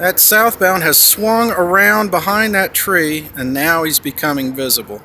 That southbound has swung around behind that tree and now he's becoming visible.